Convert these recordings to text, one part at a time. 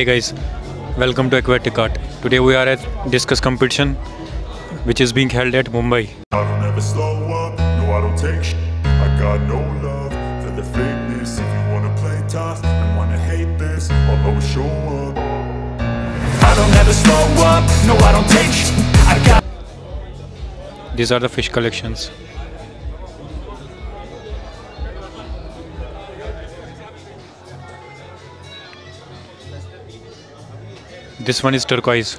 Hey guys, welcome to Aquatic Art. Today we are at discus competition which is being held at Mumbai. I don't ever slow up, no I don't take sh- I got no love for the fakeness If you wanna play tough and wanna hate this I'll always show up I don't ever slow up, no I don't take sh- I got These are the fish collections. This one is turquoise.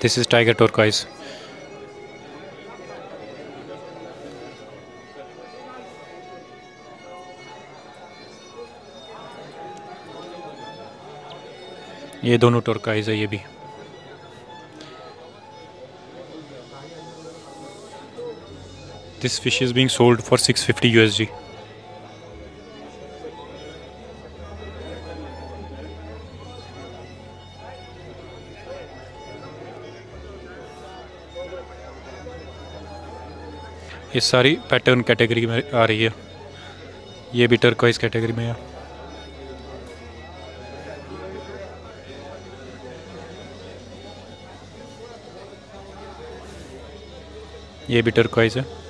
This is tiger turquoise. ये दोनों turquoise है ये भी This fish is being sold for 650 USD. ये सारी pattern category में आ रही है। ये भी टर्कवाइज कैटेगरी में है। ये भी टर्कवाइज है।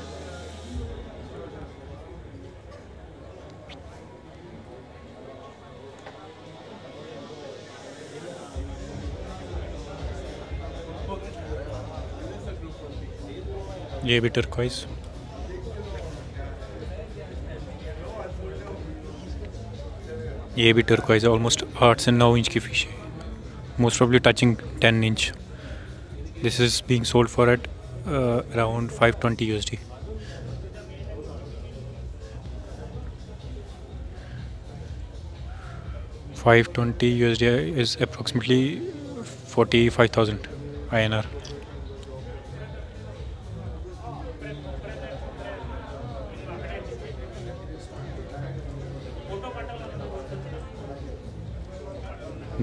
ये भी टर्कवाइज ये भी टर्कवाइज ऑलमोस्ट आठ से नौ इंच की फ़िश है। Most probably touching ten inch this is being sold for at around five twenty U S D five twenty U S D is approximately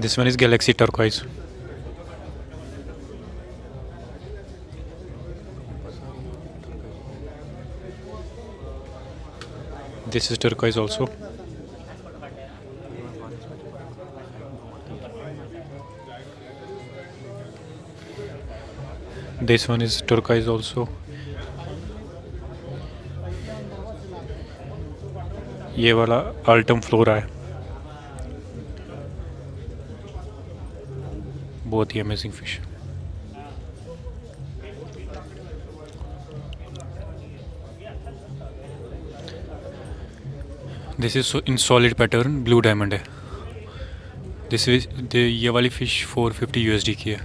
This one is Galaxy Turquoise. This is turquoise also. This one is turquoise also. ये वाला अल्टम flora है बहुत ही amazing fish this is in solid pattern blue diamond है. This is ये वाली fish 450 USD की है.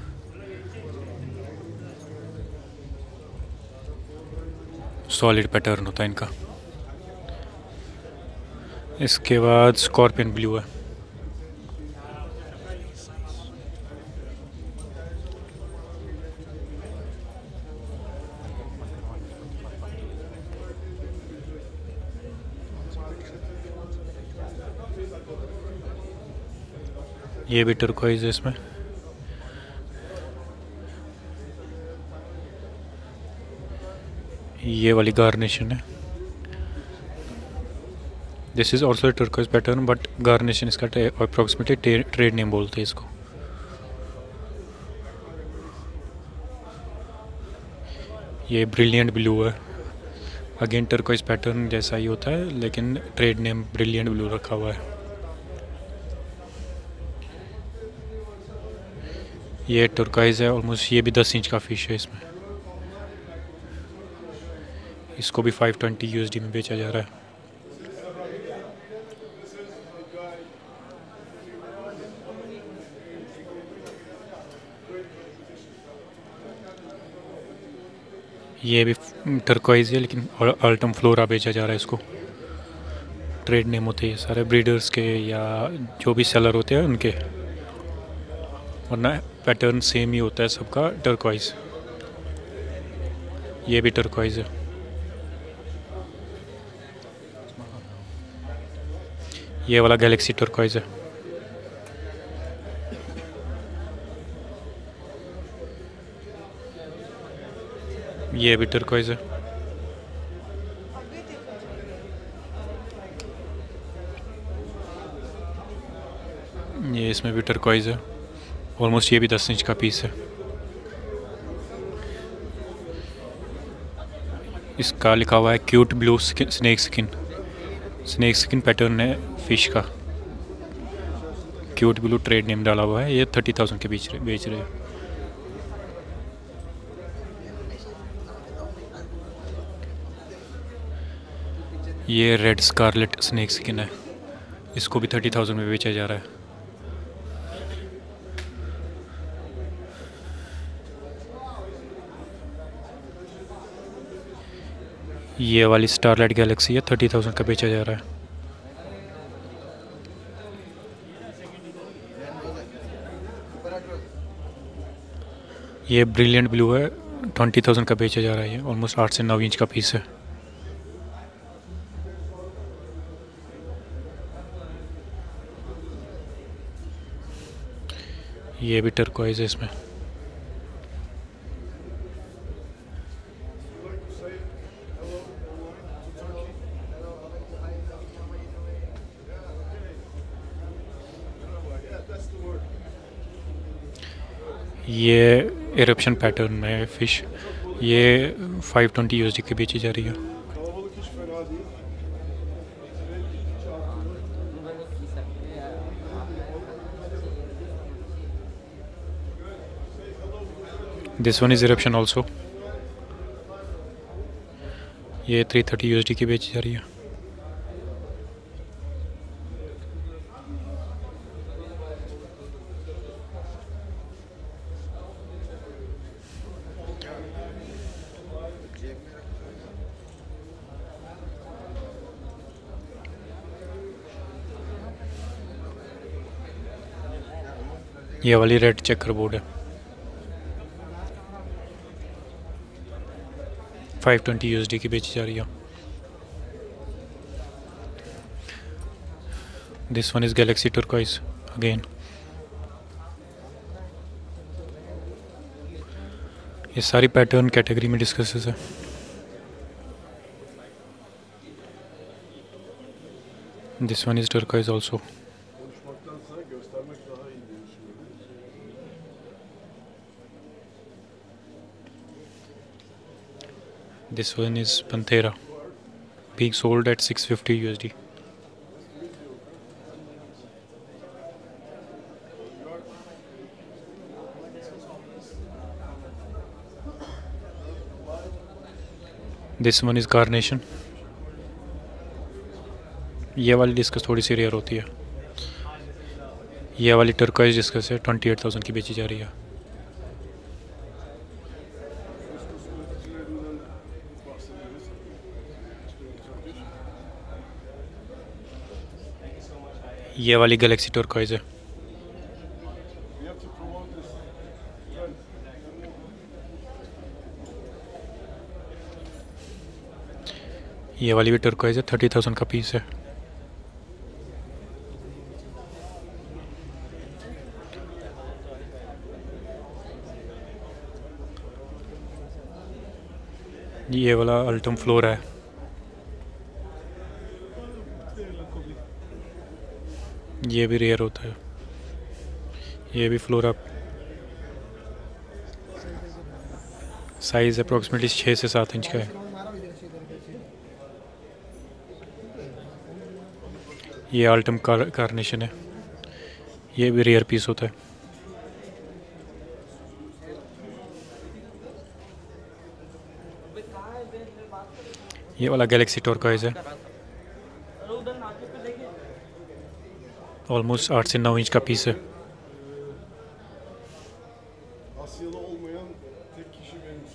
Solid pattern होता है इनका. इसके बाद स्कॉर्पियन ब्लू है. ये भी टर्कोइज है इसमें। ये वाली गार्निशन है। This is also turquoise pattern but गार्निशन इसका अप्रॉक्सीमेटली ट्रेड नेम बोलते हैं इसको। ये ब्रिलियंट ब्लू है। अगेन टर्कोइज पैटर्न जैसा ही होता है, लेकिन ट्रेड नेम ब्रिलियंट ब्लू रखा हुआ है। ये टर्काइज है ऑलमोस्ट ये भी दस इंच का फ़िश है इसमें। इसको भी 520 ट्वेंटी में बेचा जा रहा है। ये भी टर्कोइज है, लेकिन अल्टम फ्लोरा बेचा जा रहा है इसको। ट्रेड नेम होते हैं सारे ब्रीडर्स के या जो भी सेलर होते हैं उनके। वरना पैटर्न सेम ही होता है सबका टर्कवाइज ये भी टर्कवाइज है. ये वाला गैलेक्सी टर्कवाइज है. ये भी टर्कवाइज है. ये इसमें भी टर्कवाइज है. ऑलमोस्ट ये भी दस इंच का पीस है। इसका लिखा हुआ है cute blue snack skin snake skin pattern है फ़िश का। क्यूट ब्लू ट्रेड नेम डाला हुआ है। ये थर्टी थाउज़ेंड के बीच बेच रहे हैं। ये रेड स्कारलेट स्नेक स्किन है। इसको भी थर्टी थाउज़ेंड में बेचा जा रहा है। ये वाली स्टारलाइट गैलेक्सी है थर्टी थाउज़ेंड का बेचा जा रहा है। ये ब्रिलियंट ब्लू है ट्वेंटी थाउज़ेंड का बेचा जा रहा है ऑलमोस्ट आठ से नौ इंच का पीस है। ये भी टर्कोइज है इसमें। ये एरप्शन पैटर्न में फ़िश ये 520 ट्वेंटी के बेची जा रही है। This one is eruption also ये 330 थर्टी की बेची जा रही है। ये वाली रेड चेकर बोर्ड है। फाइव ट्वेंटी यू की बेची जा रही है। This one is galaxy turquoise again ये सारी पैटर्न कैटेगरी में डिस्कस है। This one is turquoise also This one is Panthera, being sold at 650 USD. This one is Carnation. ये वाली डिस्कस थोड़ी सी रेयर होती है ये वाली टर्काइज डिस्कस है ट्वेंटी एट थाउज़ेंड की बेची जा रही है ये वाली गैलेक्सी टर्कॉइज है ये वाली भी टर्कॉइज है थर्टी थाउज़ेंड का पीस है। ये वाला अल्टम फ्लोर है। ये भी रेयर होता है। ये भी फ्लोरा साइज़ अप्रॉक्सीमेटली छः से सात इंच का है। ये आल्टम कार, कार्नेशन है। ये भी रेयर पीस होता है। ये वाला गैलेक्सी टोरकाइज है। ऑलमोस्ट आठ से नौ इंच का पीस है।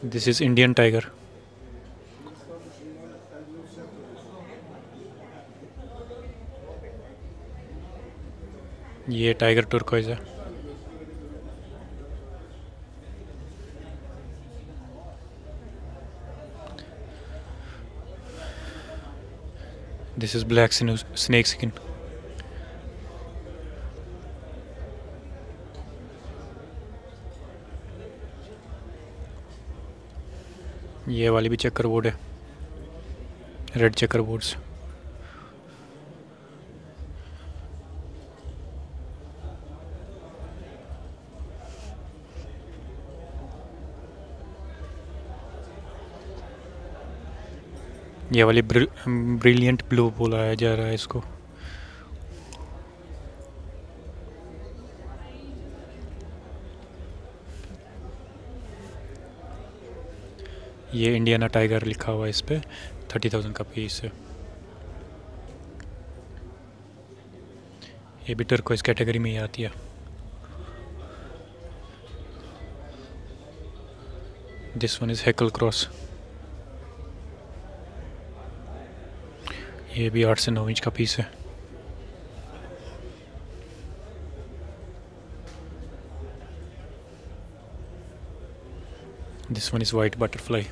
दिस इज़ इंडियन टाइगर ये टाइगर टुर्कोइज है। This is black snake skin ये वाली भी चेकर बोर्ड है। रेड चेकर बोर्ड्स ये वाली ब्रिलियंट ब्लू बोला जा रहा है इसको। ये इंडियाना टाइगर लिखा हुआ है इस पर थर्टी थाउज़ेंड का पीस है। ये भी टर्को इस कैटेगरी में ही आती है। This one is Heckel cross ये भी आठ से नौ इंच का पीस है। This one is white butterfly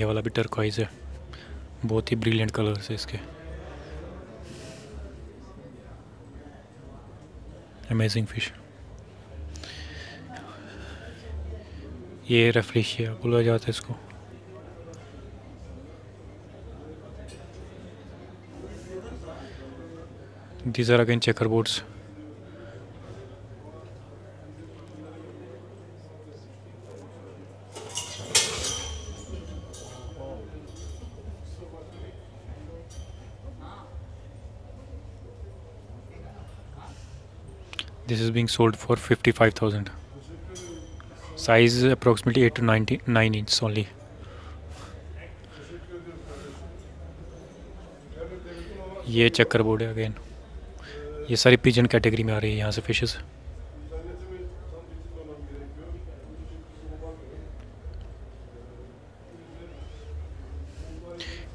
ये वाला भी टर्कवाइज है। बहुत ही ब्रिलियंट कलर्स है इसके। अमेजिंग फ़िश ये रेफ्लिशिया बोला जाता है इसको। These are again checkerboards this is being sold for 55000 size approximately 8 to 90, 9 inches only. ये चक्कर बोर्ड है अगेन ये सारी पिजन कैटेगरी में आ रही है यहाँ से फिशेस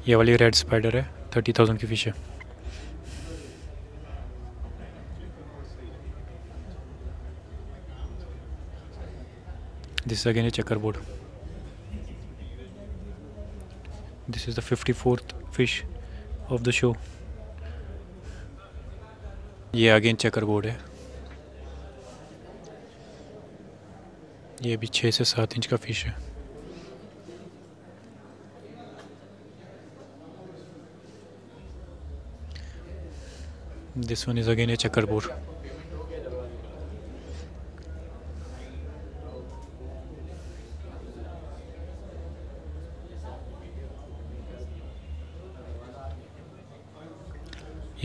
ये वाली रेड स्पाइडर है थर्टी थाउज़ेंड की फ़िश है. This is again a checkerboard. This is the 54th fish of the show. ये अगेन चेकर बोर्ड है ये भी छः से सात इंच का फ़िश है this one is again a checkerboard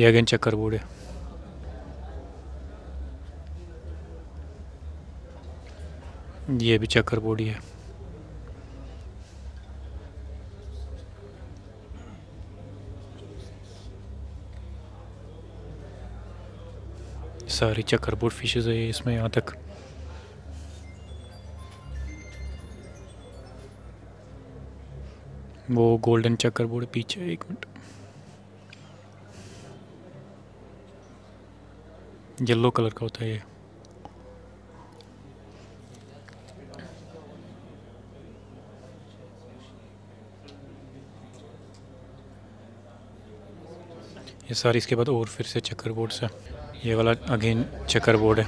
ये अगेन चक्कर बोर्ड है ये भी चक्कर बोर्ड ही है सारी चक्कर बोर्ड फिशेज है इसमें यहाँ तक वो गोल्डन चक्कर बोर्ड पीछे एक मिनट येलो कलर का होता है ये। ये सारी इसके बाद और फिर से चक्कर बोर्ड से। ये वाला अगेन चक्कर बोर्ड है।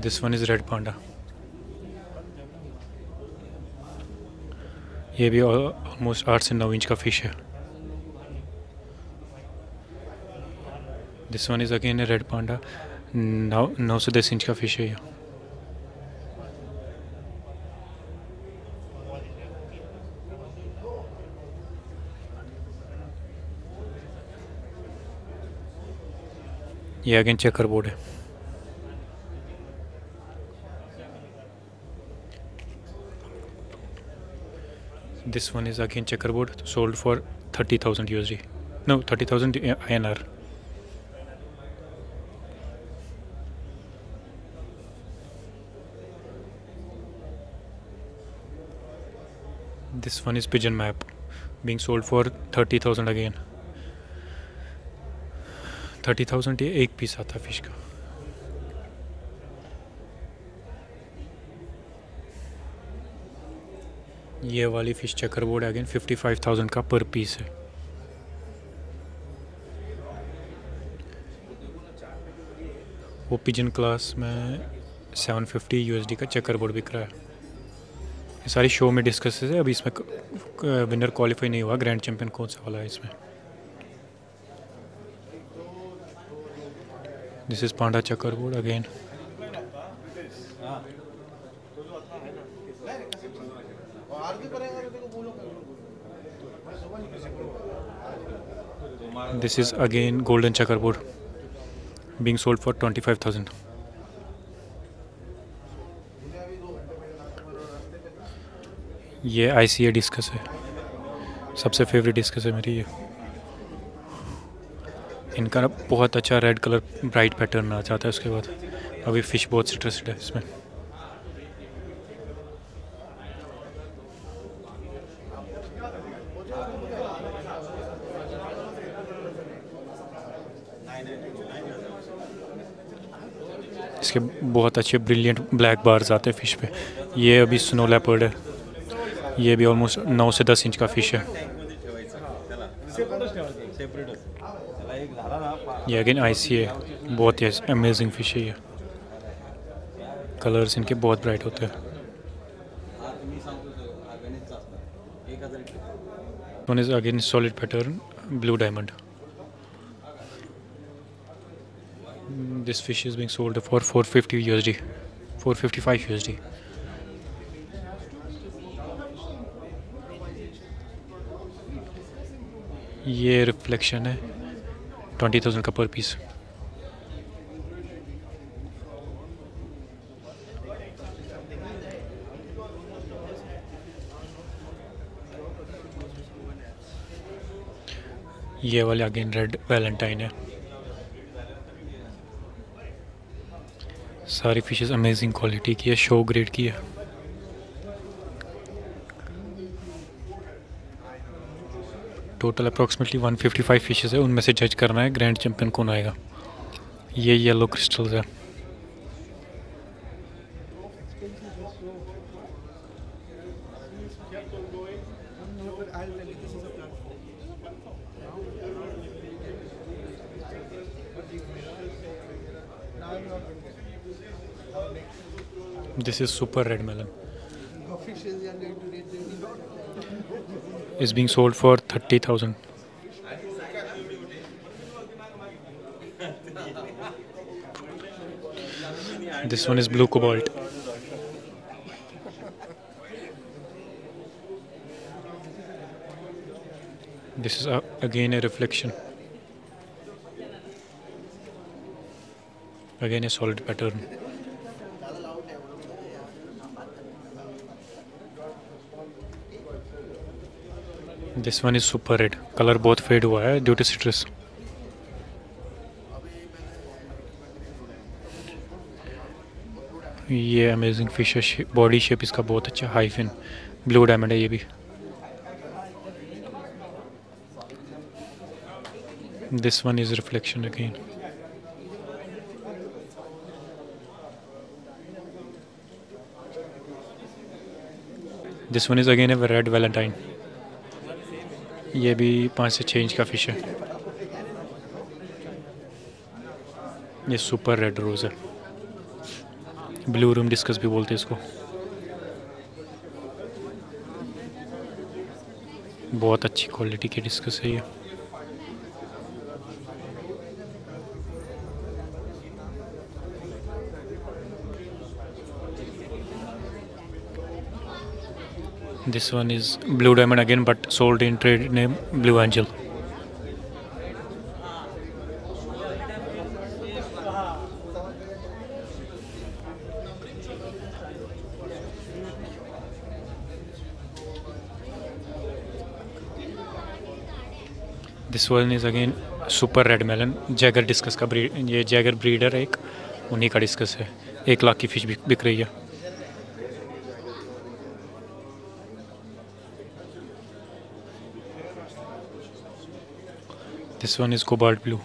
This one is red panda ये भी ऑलमोस्ट आठ से नौ इंच का फ़िश है। This one is again red panda नौ नौ से दस इंच का फ़िश है ये। ये अगेन चेकर बोर्ड है। This one is again checkerboard sold for 30000 USD no 30000 INR this one is pigeon map being sold for 30000 again 30000 ये एक पीस आता फ़िश का ये वाली fish checkerboard again fifty five thousand का पर पीस है। वो पिजन क्लास में सेवन फिफ्टी यू का चक्कर बोर्ड बिक रहा है। ये सारी शो में डिस्कस है। अभी इसमें विनर क्वालिफाई नहीं हुआ। ग्रैंड चैंपियन कौन सा वाला है इसमें? This is panda checkerboard again this is again golden checkerboard, being sold for 25000 ये आई सी ए डिस्कस है। सबसे फेवरेट डिस्कस है मेरी ये। इनका बहुत अच्छा रेड कलर ब्राइट पैटर्न आ जाता है उसके बाद। अभी फ़िश बहुत इंटरेस्टेड है इसमें। इसके बहुत अच्छे ब्रिलियंट ब्लैक बार्स आते हैं फ़िश पे। ये अभी स्नो लेपर्ड है। ये भी ऑलमोस्ट नौ से दस इंच का फ़िश है। ये अगेन आई सी है। बहुत ही अमेजिंग फ़िश है ये। कलर्स इनके बहुत ब्राइट होते हैं। Again solid pattern blue diamond this fish is being sold for 450 USD 455 USD ये रिफ्लेक्शन है ट्वेंटी थाउज़ेंड का पर पीस ये वाले अगेन रेड वैलेंटाइन है। सारी फिशेस अमेजिंग क्वालिटी की है शो ग्रेड की है। टोटल अप्रॉक्सीमेटली 155 फिशेस है, उनमें से जज करना है ग्रैंड चैम्पियन कौन आएगा? ये येलो क्रिस्टल्स है। This is super red melon. It's being sold for 30,000. This one is blue cobalt. This is a, again a reflection. Again a solid pattern. This one is super red colour बहुत fade हुआ है due to citrus ये amazing fish है body shape इसका बहुत अच्छा high fin blue diamond है ये भी. This one is reflection again this one is again red valentine ये भी पाँच से छः इंच का फ़िश है। ये सुपर रेड रोज़ है। ब्लू रूम डिस्कस भी बोलते हैं इसको। बहुत अच्छी क्वालिटी की डिस्कस है ये। This one is Blue Diamond again, but sold in trade name Blue Angel. This one is again super red melon Jagger discus का ब्रीड ये जैगर ब्रीडर है एक। उन्हीं का डिस्कस है। एक लाख की फ़िश बिक रही है। This one is cobalt blue.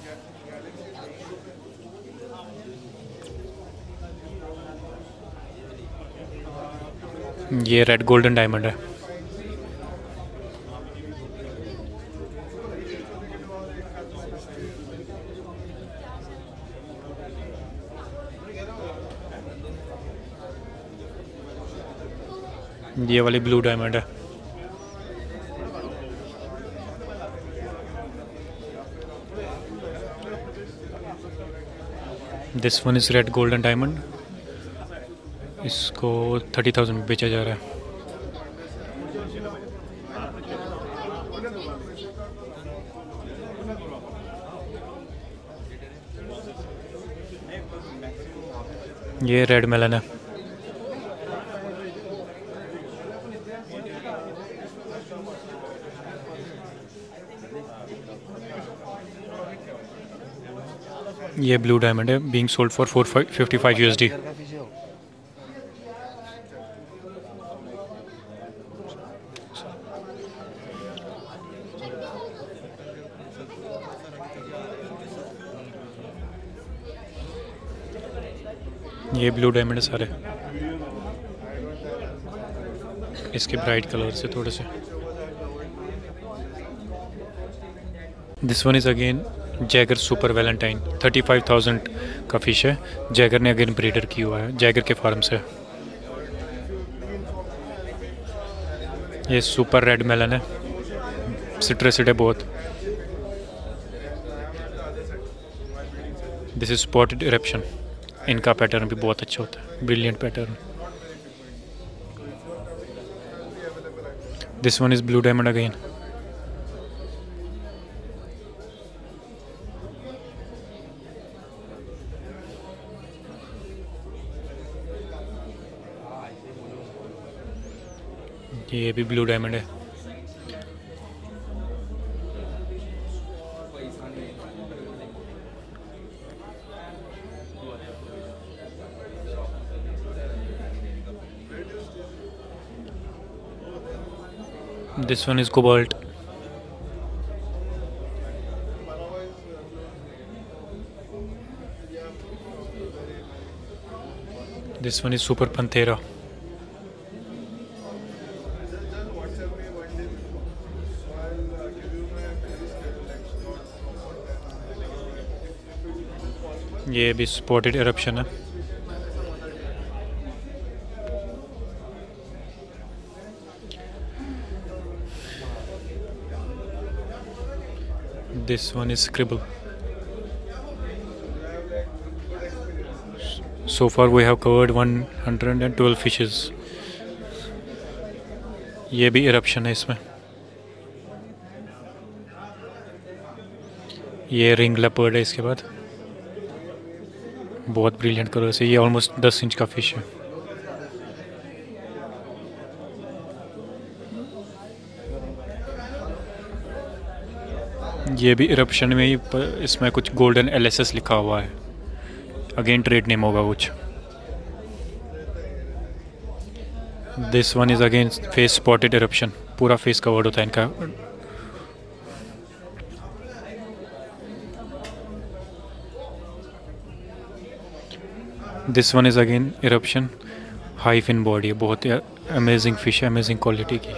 ये रेड गोल्डन डायमंड है ये वाली ब्लू डायमंड है this one is red golden diamond इसको थर्टी थाउज़ेंड बेचा जा रहा है। ये रेड मेलन है। ये ब्लू डायमंड है being sold for four fifty five you ये ब्लू डायमंड है सारे। इसके ब्राइट कलर से थोड़े से। This one is again Jagger super Valentine thirty five thousand का फ़िश है। जैगर ने अगेन ब्रीडर किया हुआ है, जैगर के फार्म से। ये सुपर रेड मेलन है। सिट्रसिड है बहुत। दिस इज़ स्पॉटेड इरप्शन इनका पैटर्न भी बहुत अच्छा होता है। Brilliant pattern this one is blue diamond again ये भी ब्लू डायमंड है। This one is cobalt this one is super panthera भी स्पॉटेड इरप्शन है। This one is cribble so far we have covered one hundred and twelve fishes ये भी eruption है इसमें। ये रिंग लपर्ड है इसके बाद। बहुत ब्रिलियंट कलर से, ये ऑलमोस्ट 10 इंच का फ़िश है। ये भी इरप्शन में ही इसमें कुछ गोल्डन एलएसएस लिखा हुआ है। अगेन ट्रेड नेम होगा कुछ। This one is again face spotted eruption पूरा फेस कवर्ड होता है इनका। This one is again eruption high fin body बहुत अमेजिंग फ़िश है अमेजिंग क्वालिटी की।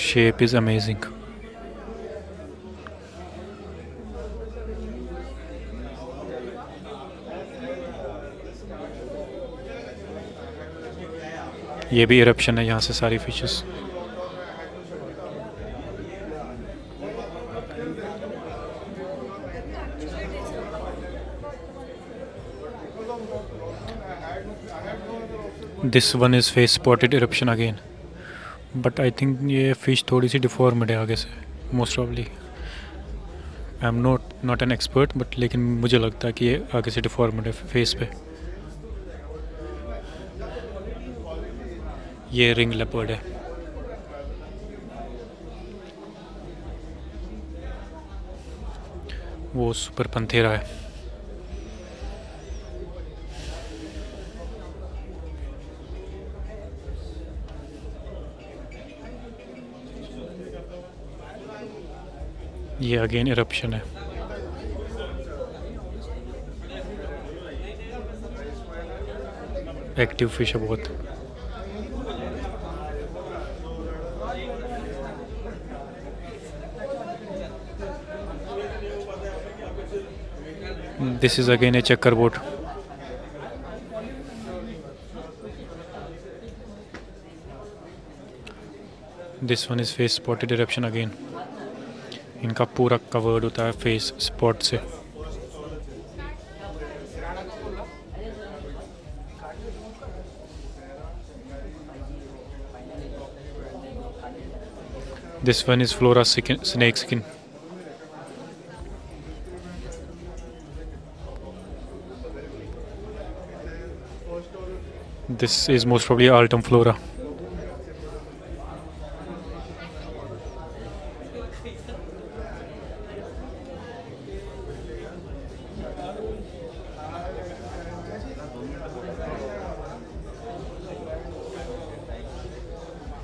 शेप इज़ अमेजिंग ये भी इरप्शन है यहाँ से सारी fishes this one is face spotted eruption again but I think ये फ़िश थोड़ी सी डिफॉर्मड है आगे से most ऑफली I am not not an expert but लेकिन मुझे लगता है कि ये आगे से डिफॉर्मड है फेस पे. ये रिंग लेपर्ड है. वो सुपर पंथेरा है. ये अगेन इरप्शन है। एक्टिव फ़िश है बहुत। This is again a checkerboard this one is face spotted eruption again इनका पूरा कवर्ड होता है फेस स्पॉट से This one is flora snake skin. This is most probably Altum flora.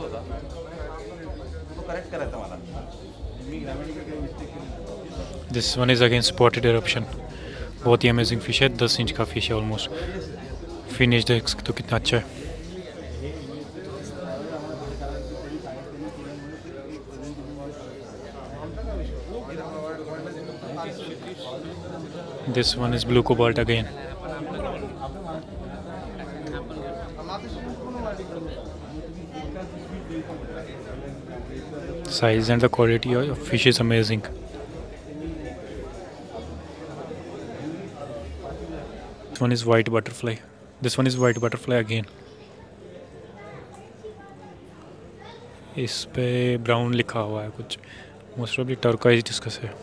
This one is again eruption this one is again spotted eruption बहुत ही amazing fish है दस inch का फ़िश है ऑलमोस्ट फिनिश देख सकते हो कितना अच्छा है. This one is blue cobalt again. Size and the quality of fish is amazing. This one is white butterfly. This one is white butterfly again. इस पे ब्राउन लिखा हुआ है कुछ मोस्ट ऑफली टर्काइज डिस्कस है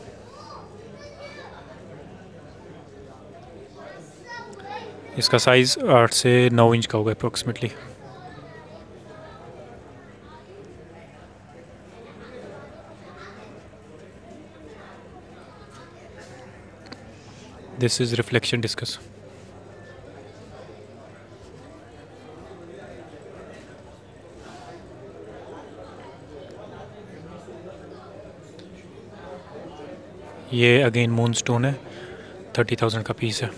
इसका साइज़ आठ से नौ इंच का होगा approximately this is reflection discus ये अगेन मून स्टोन है थर्टी थाउज़ेंड का पीस है।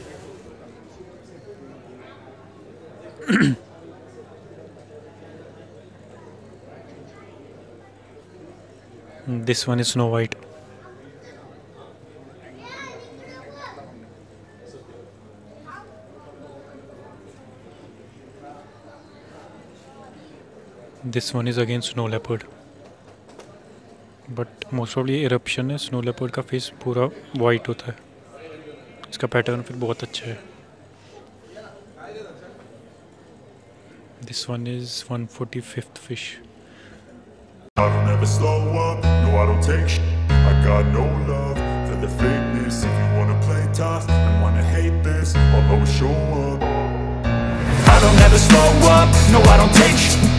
This one is snow white this one is again snow leopard but most of ये इरप्शन है स्नो लेपर्ड का फेस पूरा वाइट होता है इसका पैटर्न फिर बहुत अच्छा है this one is 145th fish I don't ever slow up, no I don't take sh I got no love for the fakeness If you wanna play tough and wanna hate this I'll always show up I don't ever slow up, no I don't take sh